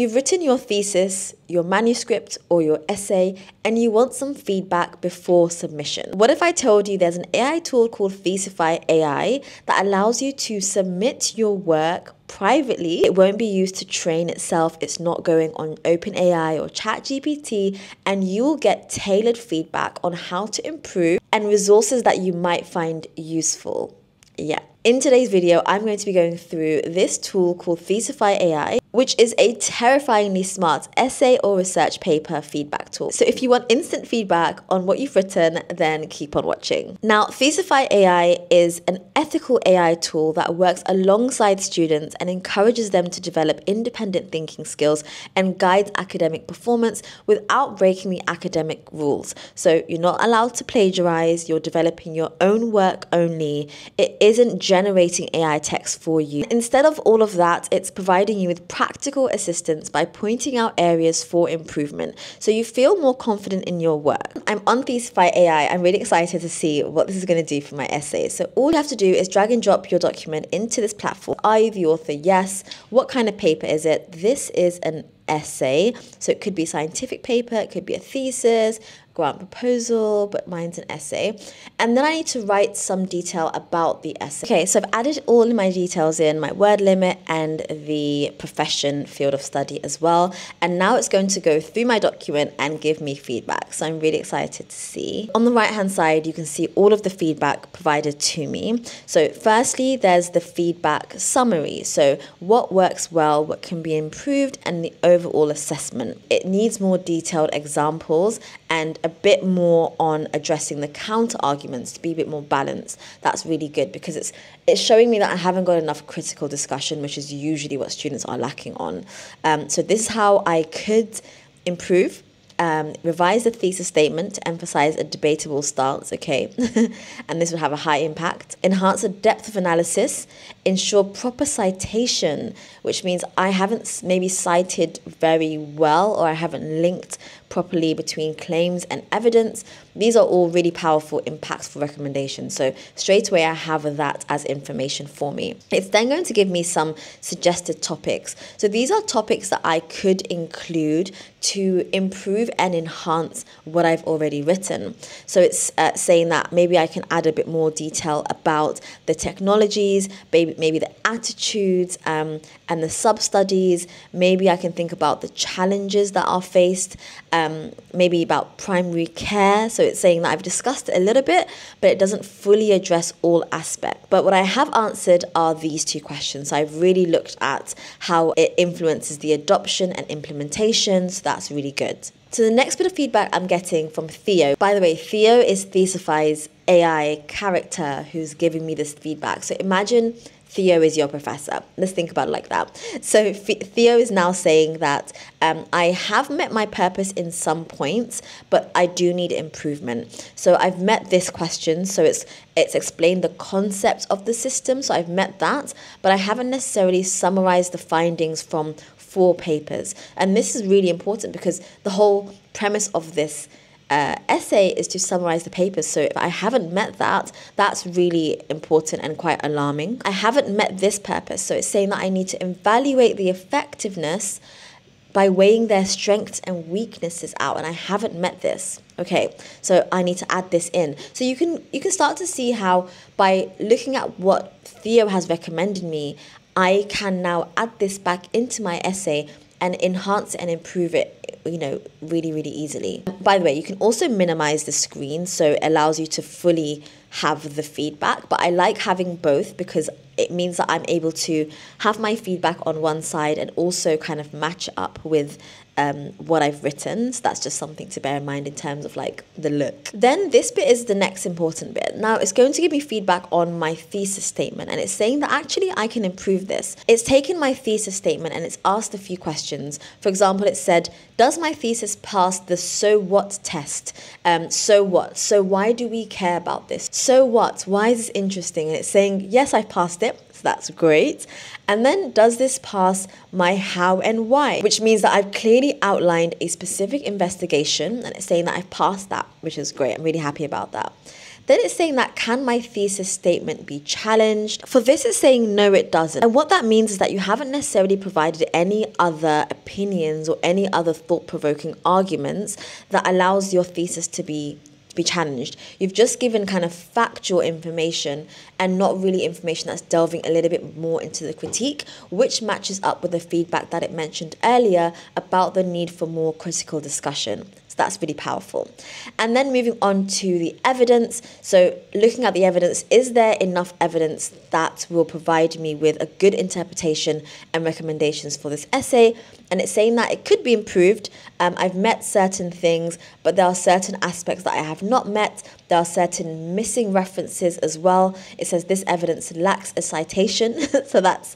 You've written your thesis, your manuscript, or your essay, and you want some feedback before submission. What if I told you there's an AI tool called Thesify AI that allows you to submit your work privately. It won't be used to train itself. It's not going on OpenAI or ChatGPT, and you'll get tailored feedback on how to improve and resources that you might find useful. Yeah. In today's video, I'm going to be going through this tool called Thesify AI which is a terrifyingly smart essay or research paper feedback tool. So if you want instant feedback on what you've written, then keep on watching. Now, Thesify AI is an ethical AI tool that works alongside students and encourages them to develop independent thinking skills and guides academic performance without breaking the academic rules. So you're not allowed to plagiarize, you're developing your own work only. It isn't generating AI text for you. Instead of all of that, it's providing you with practical assistance by pointing out areas for improvement so you feel more confident in your work. I'm on Thesify AI. I'm really excited to see what this is going to do for my essay. So all you have to do is drag and drop your document into this platform. Are you the author? Yes. What kind of paper is it? This is an essay. So it could be a scientific paper, it could be a thesis, grant proposal, but mine's an essay. And then I need to write some detail about the essay. Okay, so I've added all of my details in, my word limit and the profession field of study as well. And now it's going to go through my document and give me feedback. So I'm really excited to see. On the right hand side, you can see all of the feedback provided to me. So firstly, there's the feedback summary. So what works well, what can be improved, and the overall assessment. It needs more detailed examples and a bit more on addressing the counter arguments to be a bit more balanced. That's really good because it's it's showing me that I haven't got enough critical discussion, which is usually what students are lacking on. Um, so this is how I could improve um, revise the thesis statement to emphasize a debatable stance, okay, and this will have a high impact. Enhance the depth of analysis, ensure proper citation, which means I haven't maybe cited very well or I haven't linked properly between claims and evidence. These are all really powerful, impactful recommendations. So straight away, I have that as information for me. It's then going to give me some suggested topics. So these are topics that I could include to improve and enhance what I've already written. So it's uh, saying that maybe I can add a bit more detail about the technologies, maybe, maybe the attitudes um, and the sub studies. Maybe I can think about the challenges that are faced, um, Um, maybe about primary care. So it's saying that I've discussed it a little bit, but it doesn't fully address all aspects. But what I have answered are these two questions. So I've really looked at how it influences the adoption and implementation. So that's really good. So the next bit of feedback I'm getting from Theo. By the way, Theo is Thesify's AI character who's giving me this feedback. So imagine Theo is your professor. Let's think about it like that. So Theo is now saying that um, I have met my purpose in some points, but I do need improvement. So I've met this question. So it's it's explained the concept of the system. So I've met that, but I haven't necessarily summarized the findings from four papers. And this is really important because the whole premise of this uh, essay is to summarize the papers. So if I haven't met that, that's really important and quite alarming. I haven't met this purpose. So it's saying that I need to evaluate the effectiveness by weighing their strengths and weaknesses out and I haven't met this. Okay, so I need to add this in. So you can you can start to see how by looking at what Theo has recommended me, I can now add this back into my essay and enhance and improve it you know really really easily. By the way you can also minimize the screen so it allows you to fully have the feedback but i like having both because it means that i'm able to have my feedback on one side and also kind of match up with um, what I've written. So that's just something to bear in mind in terms of like the look. Then this bit is the next important bit. Now it's going to give me feedback on my thesis statement and it's saying that actually I can improve this. It's taken my thesis statement and it's asked a few questions. For example, it said, does my thesis pass the so what test? Um, so what? So why do we care about this? So what? Why is this interesting? And it's saying, yes, I passed it. So that's great. And then does this pass my how and why? Which means that I've clearly outlined a specific investigation and it's saying that I've passed that, which is great. I'm really happy about that. Then it's saying that can my thesis statement be challenged? For this, it's saying no, it doesn't. And what that means is that you haven't necessarily provided any other opinions or any other thought provoking arguments that allows your thesis to be be challenged. You've just given kind of factual information and not really information that's delving a little bit more into the critique, which matches up with the feedback that it mentioned earlier about the need for more critical discussion that's really powerful. And then moving on to the evidence. So, looking at the evidence, is there enough evidence that will provide me with a good interpretation and recommendations for this essay? And it's saying that it could be improved. Um, I've met certain things, but there are certain aspects that I have not met. There are certain missing references as well. It says this evidence lacks a citation. so, that's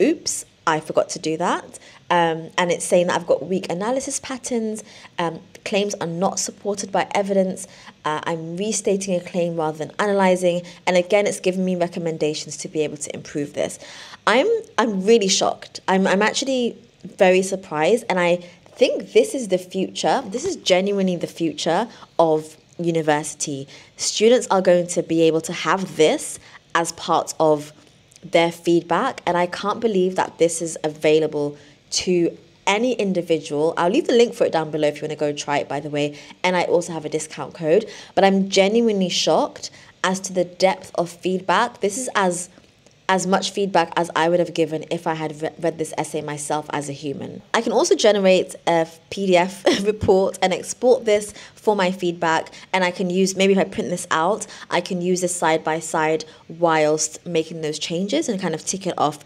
oops, I forgot to do that. Um, and it's saying that I've got weak analysis patterns. Um, claims are not supported by evidence. Uh, I'm restating a claim rather than analyzing. And again, it's given me recommendations to be able to improve this. I'm I'm really shocked. I'm I'm actually very surprised, and I think this is the future. This is genuinely the future of university. Students are going to be able to have this as part of their feedback, and I can't believe that this is available to any individual. I'll leave the link for it down below if you want to go try it, by the way. And I also have a discount code. But I'm genuinely shocked as to the depth of feedback. This is as as much feedback as I would have given if I had re- read this essay myself as a human. I can also generate a PDF report and export this for my feedback, and I can use maybe if I print this out, I can use this side by side whilst making those changes and kind of tick it off.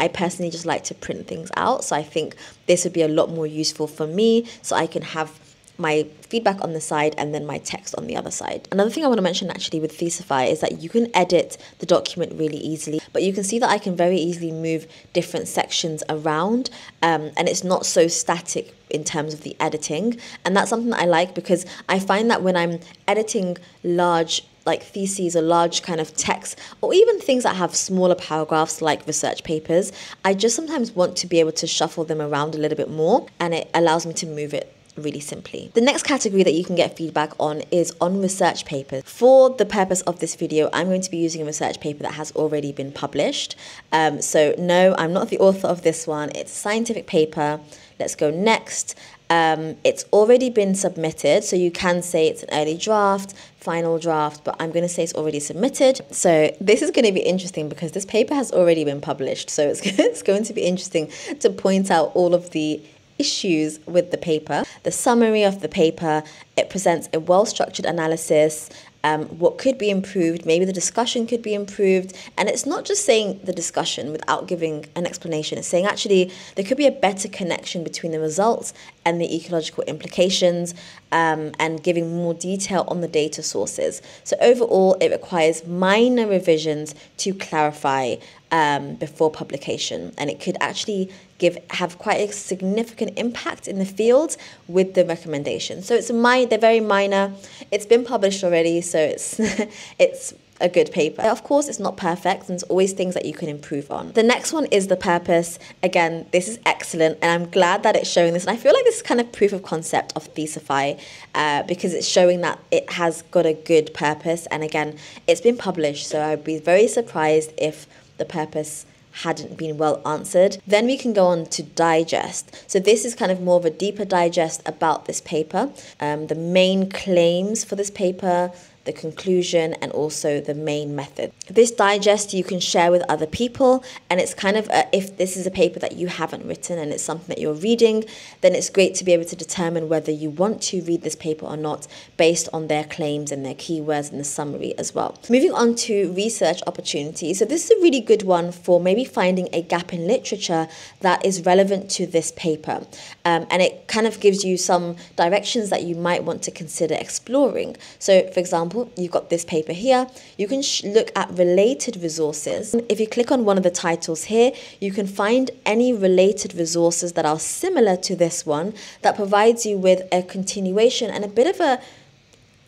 I personally just like to print things out, so I think this would be a lot more useful for me so I can have my feedback on the side and then my text on the other side. Another thing I want to mention actually with Thesify is that you can edit the document really easily, but you can see that I can very easily move different sections around um, and it's not so static in terms of the editing. And that's something that I like because I find that when I'm editing large like theses or large kind of text or even things that have smaller paragraphs like research papers, I just sometimes want to be able to shuffle them around a little bit more and it allows me to move it really simply. The next category that you can get feedback on is on research papers. For the purpose of this video, I'm going to be using a research paper that has already been published. Um, so no, I'm not the author of this one. It's a scientific paper. Let's go next. Um, it's already been submitted, so you can say it's an early draft, final draft, but I'm going to say it's already submitted. So this is going to be interesting because this paper has already been published. So it's, it's going to be interesting to point out all of the issues with the paper. The summary of the paper, it presents a well-structured analysis, um, what could be improved, maybe the discussion could be improved. And it's not just saying the discussion without giving an explanation, it's saying actually there could be a better connection between the results and the ecological implications um, and giving more detail on the data sources. So overall, it requires minor revisions to clarify um, before publication, and it could actually give have quite a significant impact in the field with the recommendation. So it's my they're very minor. It's been published already, so it's it's a good paper. Of course, it's not perfect, and there's always things that you can improve on. The next one is the purpose. Again, this is excellent, and I'm glad that it's showing this. And I feel like this is kind of proof of concept of Thesify uh, because it's showing that it has got a good purpose. And again, it's been published, so I'd be very surprised if the purpose hadn't been well answered. Then we can go on to digest. So this is kind of more of a deeper digest about this paper. Um, the main claims for this paper, the conclusion, and also the main method. This digest you can share with other people, and it's kind of a, if this is a paper that you haven't written and it's something that you're reading, then it's great to be able to determine whether you want to read this paper or not based on their claims and their keywords and the summary as well. Moving on to research opportunities. So, this is a really good one for maybe finding a gap in literature that is relevant to this paper. Um, and it kind of gives you some directions that you might want to consider exploring. So, for example, example, you've got this paper here. You can look at related resources. If you click on one of the titles here, you can find any related resources that are similar to this one that provides you with a continuation and a bit of a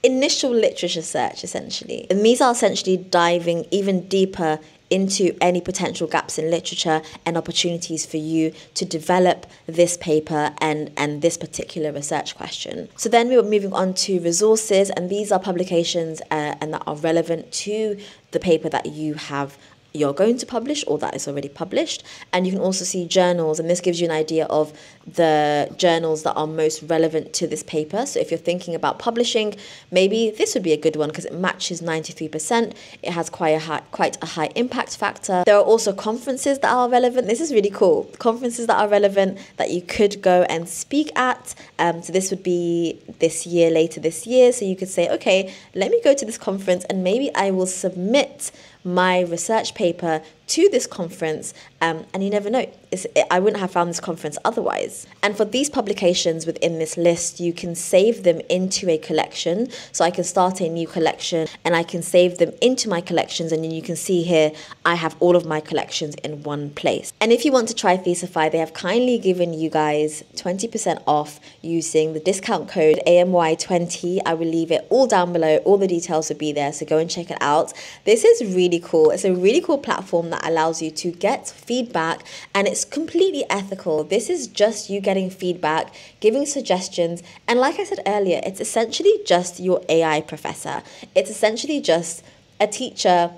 initial literature search essentially. And these are essentially diving even deeper into any potential gaps in literature and opportunities for you to develop this paper and, and this particular research question. So then we were moving on to resources, and these are publications uh, and that are relevant to the paper that you have you're going to publish or that is already published. And you can also see journals, and this gives you an idea of the journals that are most relevant to this paper. So if you're thinking about publishing, maybe this would be a good one because it matches 93%. It has quite a high, quite a high impact factor. There are also conferences that are relevant. This is really cool. Conferences that are relevant that you could go and speak at. Um, so this would be this year, later this year. So you could say, okay, let me go to this conference and maybe I will submit my research paper to this conference, um, and you never know. It's, I wouldn't have found this conference otherwise. And for these publications within this list, you can save them into a collection. So I can start a new collection and I can save them into my collections. And then you can see here, I have all of my collections in one place. And if you want to try Thesify, they have kindly given you guys 20% off using the discount code AMY20. I will leave it all down below. All the details will be there. So go and check it out. This is really cool. It's a really cool platform that allows you to get feedback and it's completely ethical. This is just you getting feedback, giving suggestions, and like I said earlier, it's essentially just your AI professor. It's essentially just a teacher,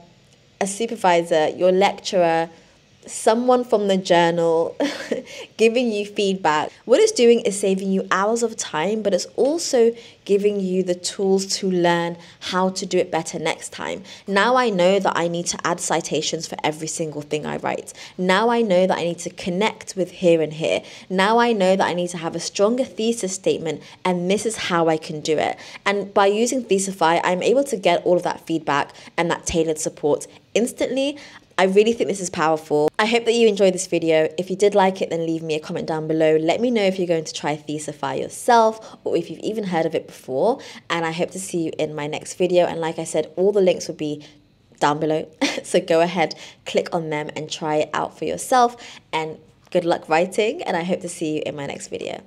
a supervisor, your lecturer, someone from the journal giving you feedback. What it's doing is saving you hours of time, but it's also giving you the tools to learn how to do it better next time. Now I know that I need to add citations for every single thing I write. Now I know that I need to connect with here and here. Now I know that I need to have a stronger thesis statement, and this is how I can do it. And by using Thesify, I'm able to get all of that feedback and that tailored support instantly. I really think this is powerful. I hope that you enjoyed this video. If you did like it, then leave me a comment down below. Let me know if you're going to try Thesify yourself or if you've even heard of it before. And I hope to see you in my next video. And like I said, all the links will be down below. so go ahead, click on them and try it out for yourself. And good luck writing. And I hope to see you in my next video.